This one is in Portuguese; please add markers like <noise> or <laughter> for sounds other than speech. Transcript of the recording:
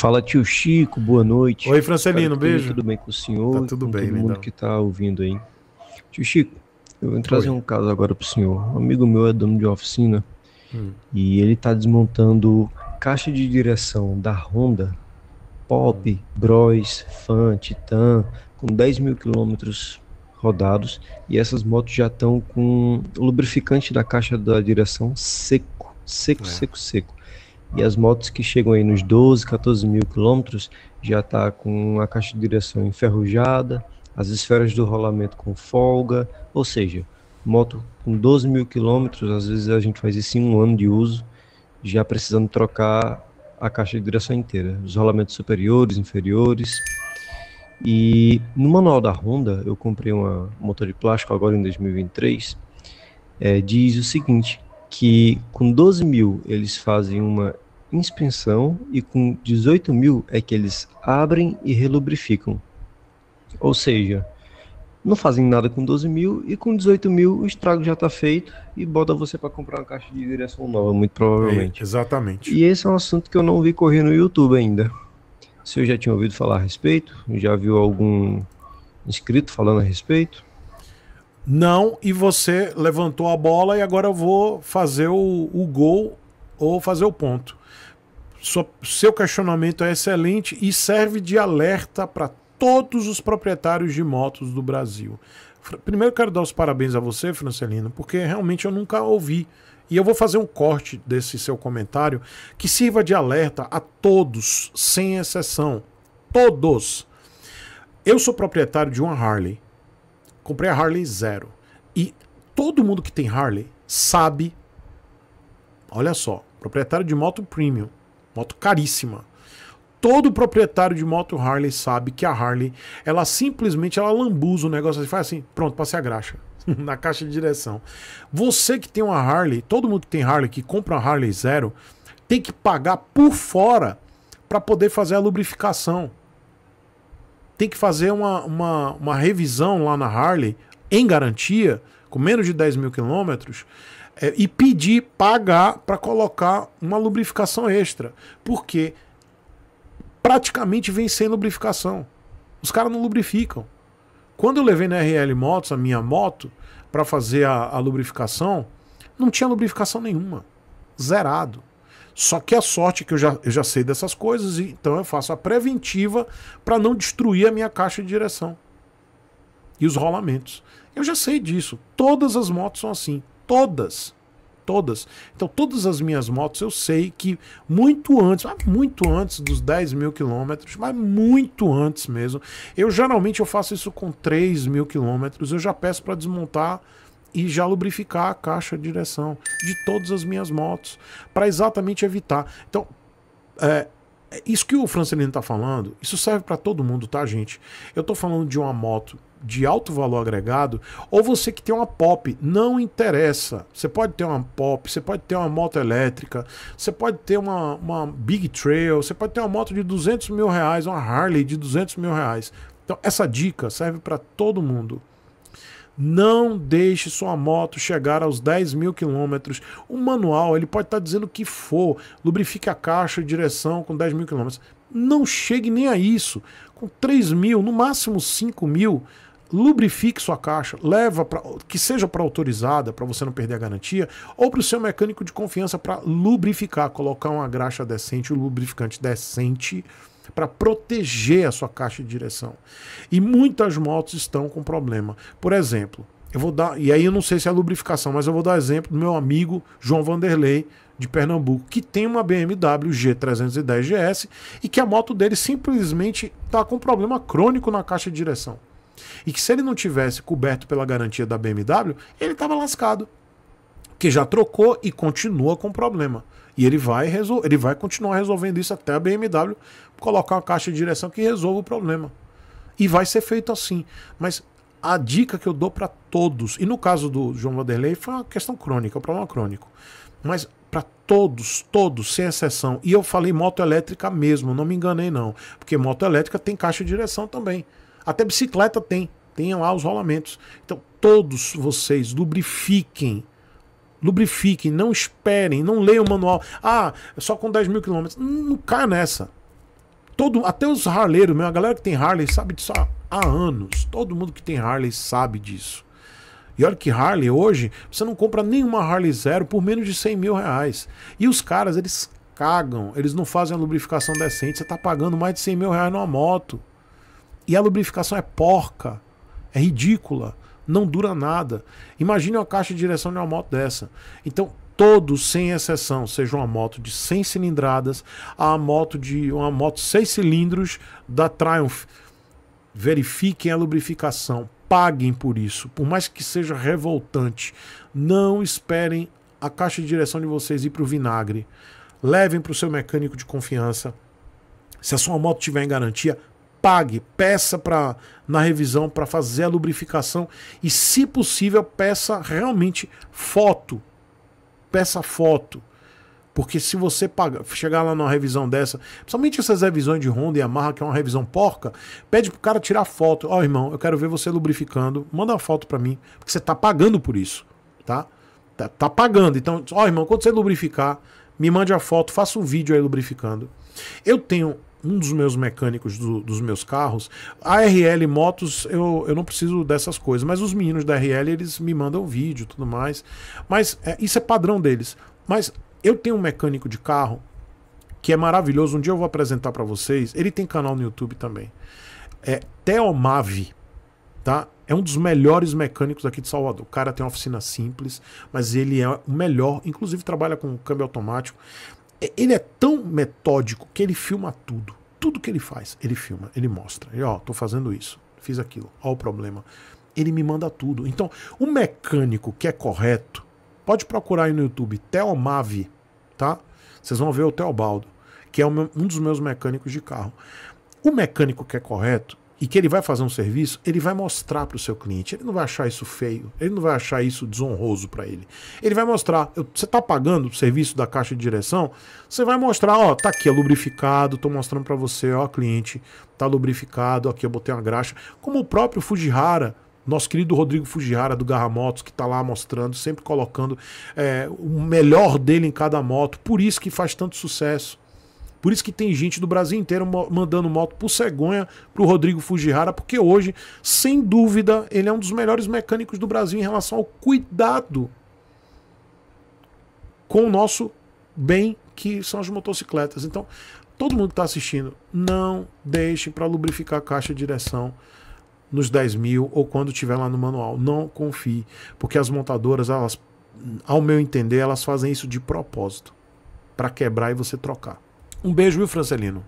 Fala tio Chico, boa noite. Oi, Francelino, beijo. Tudo bem com o senhor? Tá tudo com bem, todo mundo que tá ouvindo aí. Tio Chico, eu vou trazer Oi. um caso agora pro senhor. Um amigo meu é dono de oficina Hum. e ele tá desmontando caixa de direção da Honda Pop, Bros, Fan, Titan, com 10 mil quilômetros rodados e essas motos já estão com o lubrificante da caixa da direção seco, seco, É. seco, seco. E as motos que chegam aí nos 12, 14 mil quilômetros já tá com a caixa de direção enferrujada, as esferas do rolamento com folga, ou seja, moto com 12 mil quilômetros, às vezes a gente faz isso em um ano de uso, já precisando trocar a caixa de direção inteira, os rolamentos superiores, inferiores. E no manual da Honda, eu comprei uma motor de plástico agora em 2023, é, diz o seguinte, que com 12 mil eles fazem uma inspeção e com 18 mil é que eles abrem e relubrificam. Ou seja, não fazem nada com 12 mil e com 18 mil o estrago já está feito e bota você para comprar uma caixa de direção nova, muito provavelmente. É, exatamente. E esse é um assunto que eu não vi correr no YouTube ainda. Se eu já tinha ouvido falar a respeito, já viu algum inscrito falando a respeito? Não, e você levantou a bola e agora eu vou fazer o, o gol ou fazer o ponto. Seu questionamento é excelente e serve de alerta para todos os proprietários de motos do Brasil. Primeiro quero dar os parabéns a você, Francelino, porque realmente eu nunca ouvi. E eu vou fazer um corte desse seu comentário que sirva de alerta a todos, sem exceção. Todos. Eu sou proprietário de uma Harley. Comprei a Harley zero. E todo mundo que tem Harley sabe. Olha só, proprietário de moto premium, moto caríssima. Todo proprietário de moto Harley sabe que a Harley, ela simplesmente ela lambuza o negócio assim, faz assim, pronto, passei a graxa <laughs> na caixa de direção. Você que tem uma Harley, todo mundo que tem Harley, que compra uma Harley zero, tem que pagar por fora para poder fazer a lubrificação tem que fazer uma, uma, uma revisão lá na Harley em garantia, com menos de 10 mil quilômetros, é, e pedir, pagar para colocar uma lubrificação extra. Porque praticamente vem sem lubrificação. Os caras não lubrificam. Quando eu levei na RL Motos a minha moto para fazer a, a lubrificação, não tinha lubrificação nenhuma. Zerado. Só que a sorte é que eu já, eu já sei dessas coisas, então eu faço a preventiva para não destruir a minha caixa de direção e os rolamentos. Eu já sei disso. Todas as motos são assim. Todas. Todas. Então, todas as minhas motos eu sei que muito antes, muito antes dos 10 mil quilômetros, mas muito antes mesmo. Eu geralmente eu faço isso com 3 mil quilômetros. Eu já peço para desmontar e já lubrificar a caixa de direção de todas as minhas motos para exatamente evitar. Então, é, é isso que o Francelino está falando, isso serve para todo mundo, tá, gente? Eu estou falando de uma moto de alto valor agregado, ou você que tem uma pop, não interessa. Você pode ter uma pop, você pode ter uma moto elétrica, você pode ter uma, uma Big Trail, você pode ter uma moto de 200 mil reais, uma Harley de 200 mil reais. Então, essa dica serve para todo mundo. Não deixe sua moto chegar aos 10 mil quilômetros. O manual ele pode estar dizendo o que for. Lubrifique a caixa de direção com 10 mil quilômetros. Não chegue nem a isso. Com 3 mil, no máximo 5 mil, lubrifique sua caixa. Leva para que seja para autorizada, para você não perder a garantia, ou para o seu mecânico de confiança para lubrificar, colocar uma graxa decente, um lubrificante decente para proteger a sua caixa de direção. E muitas motos estão com problema. Por exemplo, eu vou dar, e aí eu não sei se é lubrificação, mas eu vou dar exemplo do meu amigo João Vanderlei de Pernambuco, que tem uma BMW G310 GS e que a moto dele simplesmente está com problema crônico na caixa de direção. E que se ele não tivesse coberto pela garantia da BMW, ele estava lascado. Que já trocou e continua com problema. E ele vai, resol ele vai continuar resolvendo isso até a BMW colocar uma caixa de direção que resolva o problema. E vai ser feito assim. Mas a dica que eu dou para todos, e no caso do João Vanderlei foi uma questão crônica, um problema crônico. Mas para todos, todos, sem exceção. E eu falei moto elétrica mesmo, não me enganei não. Porque moto elétrica tem caixa de direção também. Até bicicleta tem. Tem lá os rolamentos. Então, todos vocês lubrifiquem lubrifiquem, não esperem, não leiam o manual. Ah, é só com 10 mil quilômetros. Não caia nessa. todo, até os harleiros, a galera que tem Harley sabe disso há, há anos. Todo mundo que tem Harley sabe disso. E olha que Harley hoje, você não compra nenhuma Harley Zero por menos de 100 mil reais. E os caras, eles cagam, eles não fazem a lubrificação decente. Você está pagando mais de 100 mil reais numa moto. E a lubrificação é porca, é ridícula, não dura nada. Imagine uma caixa de direção de uma moto dessa. Então, todos, sem exceção, seja uma moto de 100 cilindradas, a moto de uma moto 6 cilindros da Triumph. Verifiquem a lubrificação, paguem por isso, por mais que seja revoltante. Não esperem a caixa de direção de vocês ir para o vinagre. Levem para o seu mecânico de confiança. Se a sua moto estiver em garantia, pague, peça para na revisão para fazer a lubrificação e, se possível, peça realmente foto peça foto. Porque se você pagar, chegar lá numa revisão dessa, principalmente essas revisões de Honda e Yamaha, que é uma revisão porca, pede pro cara tirar foto. Ó, oh, irmão, eu quero ver você lubrificando. Manda uma foto para mim, porque você tá pagando por isso, tá? Tá, tá pagando. Então, ó, oh, irmão, quando você lubrificar, me mande a foto, faça um vídeo aí lubrificando. Eu tenho um dos meus mecânicos do, dos meus carros, a RL Motos, eu, eu não preciso dessas coisas, mas os meninos da RL, eles me mandam vídeo tudo mais. Mas é, isso é padrão deles. Mas eu tenho um mecânico de carro que é maravilhoso. Um dia eu vou apresentar para vocês. Ele tem canal no YouTube também. É Teomave, tá? É um dos melhores mecânicos aqui de Salvador. O cara tem uma oficina simples, mas ele é o melhor. Inclusive trabalha com câmbio automático. Ele é tão metódico que ele filma tudo. Tudo que ele faz, ele filma, ele mostra. E ó, tô fazendo isso, fiz aquilo, ó o problema. Ele me manda tudo. Então, o mecânico que é correto, pode procurar aí no YouTube, Teomave, tá? Vocês vão ver o Teobaldo, que é um dos meus mecânicos de carro. O mecânico que é correto, e que ele vai fazer um serviço, ele vai mostrar para o seu cliente. Ele não vai achar isso feio, ele não vai achar isso desonroso para ele. Ele vai mostrar, você está pagando o serviço da caixa de direção, você vai mostrar, ó, tá aqui, é lubrificado, estou mostrando para você, ó, cliente, tá lubrificado, aqui eu botei uma graxa. Como o próprio Fujihara, nosso querido Rodrigo Fujihara do Garra Motos, que está lá mostrando, sempre colocando é, o melhor dele em cada moto, por isso que faz tanto sucesso. Por isso que tem gente do Brasil inteiro mandando moto por cegonha pro Rodrigo Fujihara, porque hoje, sem dúvida, ele é um dos melhores mecânicos do Brasil em relação ao cuidado com o nosso bem que são as motocicletas. Então, todo mundo que está assistindo, não deixe para lubrificar a caixa de direção nos 10 mil ou quando tiver lá no manual. Não confie, porque as montadoras, elas, ao meu entender, elas fazem isso de propósito para quebrar e você trocar. Um beijo, viu, Francelino?